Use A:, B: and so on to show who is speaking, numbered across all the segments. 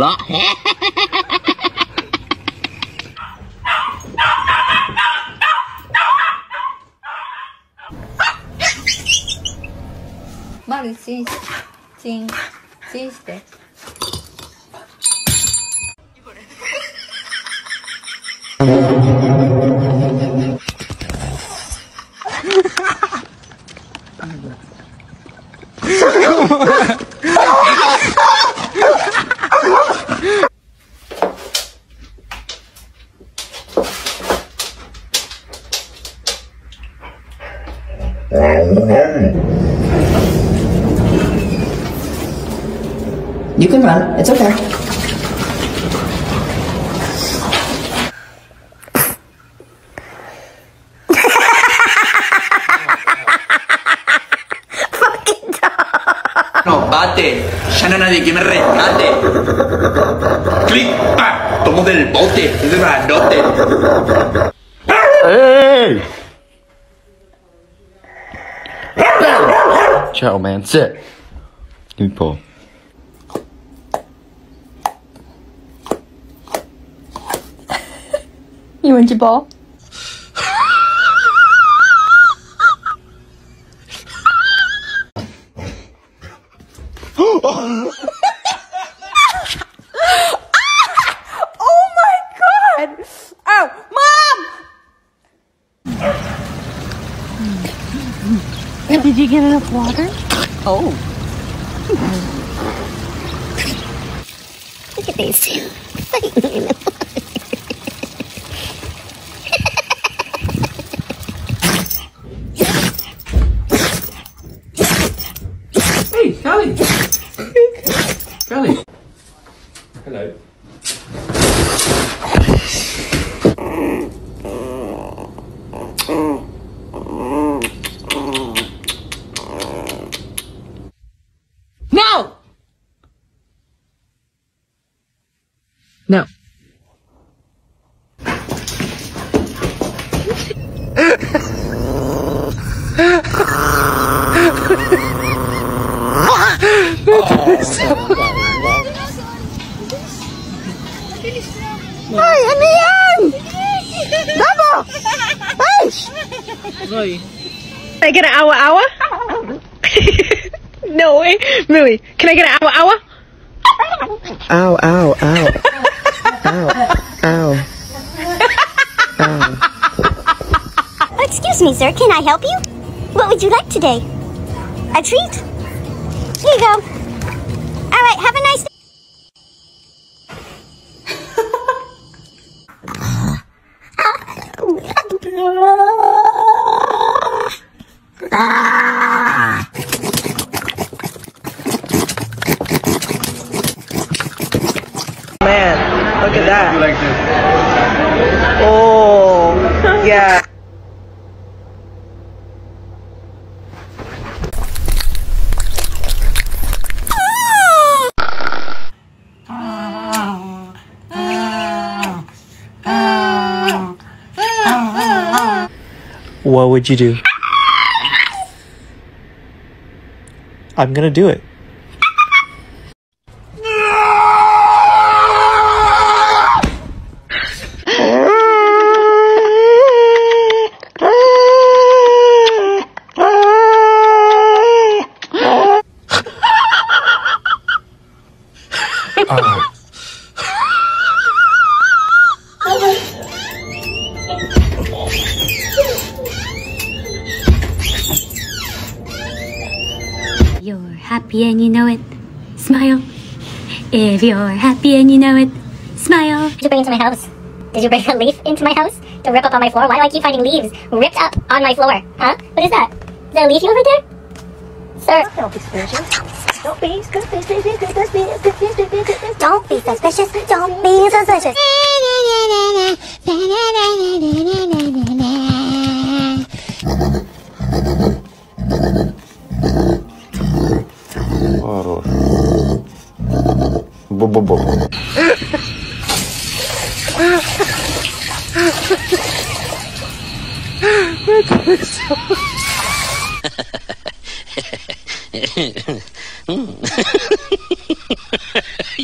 A: だ。
B: マルチンチンチンして。Ha!
C: You can run. It's okay.
D: Bate. Ya no hay nadie que me rescate. Clic, pa. Tomo del bote. Es de grandote.
A: Hey! Ciao, man. Sit. Give me pull.
B: You want your ball? oh my god! Oh, mom!
E: Did you get enough water?
B: Oh.
E: Look at these two. Ay, ano yan? Babo! Aish! Can I get an hour hour? no way. Really? Can I get an hour hour?
C: Ow, ow, ow. ow, ow. Ow.
F: Excuse me, sir. Can I help you? What would you like today? A treat? Here you go. All right. Have a nice day.
C: Man, look at that.
D: like this?
C: Oh, yeah.
G: What would you do? I'm gonna do it.
F: Happy and you know it. Smile. If you're happy and you know it, smile. Did you bring into my house? Did you bring a leaf into my house to rip up on my floor? Why do I keep finding leaves ripped up on my floor? Huh? What is that? Is that a leaf over there? Sir. Don't be suspicious. Don't be suspicious. Don't be suspicious. Don't be suspicious.
A: Хорош. Бу-бу-бу.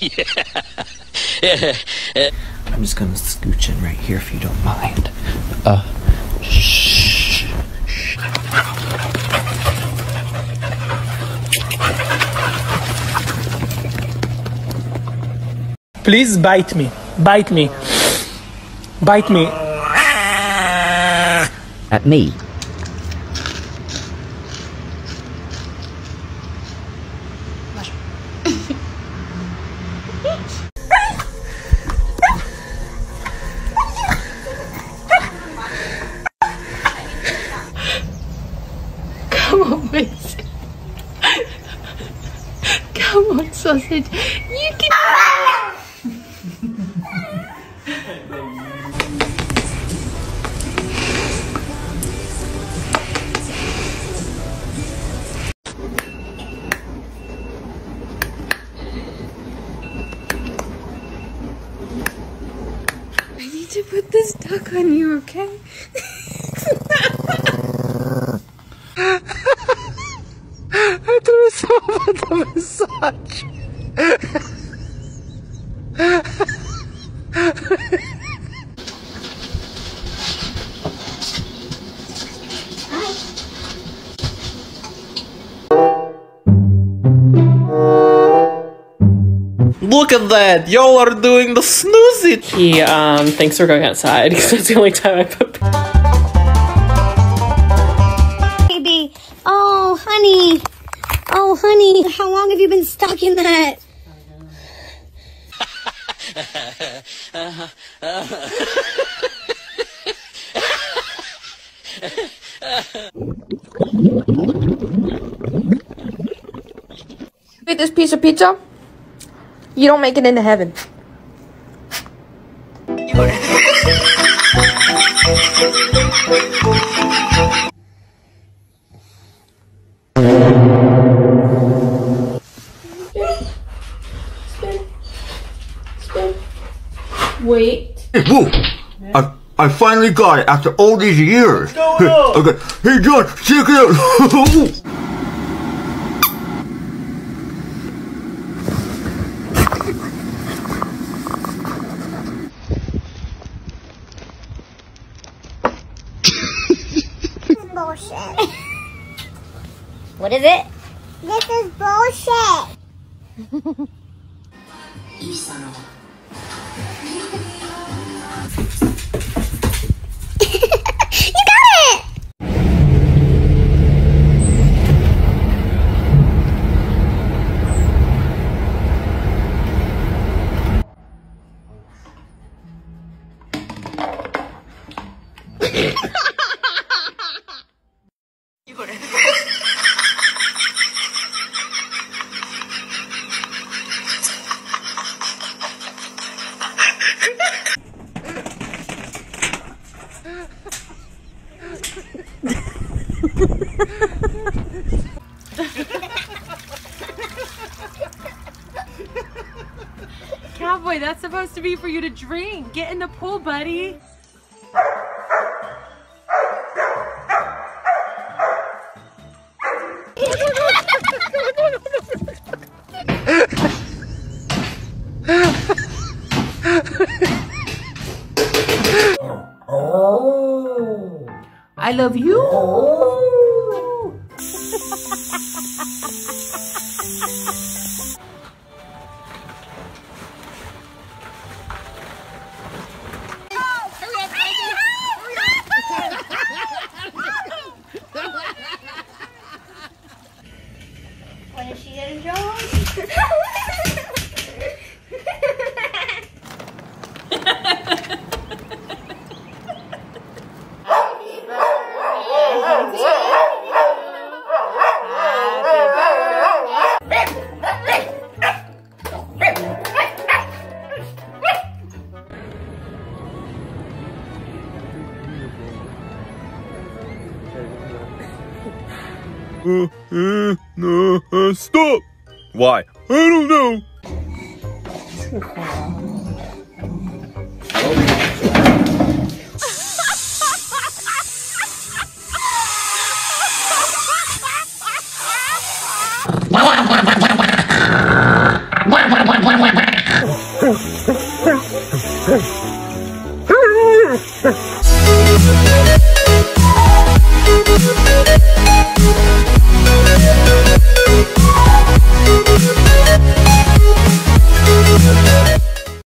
D: yeah.
H: I'm just gonna scooch in right here if you don't mind.
I: Please bite me. Bite me. Bite me.
J: At me.
K: Come on, Mason. Come on, sausage. You can. To put this duck on you, okay?
H: Look at that! Y'all are doing the snoozy!
L: He um thinks we're going outside because that's the only time I put.
M: Baby. Oh, honey. Oh, honey. How long have you been stuck in that?
E: Eat this piece of pizza, you don't make it into heaven.
K: Wait.
N: Whoa! I, I finally got it after all these years. okay. Hey, John, check it out.
M: Bullshit. What is it? This is bullshit. you got it!
L: Cowboy, that's supposed to be for you to drink. Get in the pool, buddy.
K: Love you.
M: Oh.
N: No, uh, stop. Why? I don't know.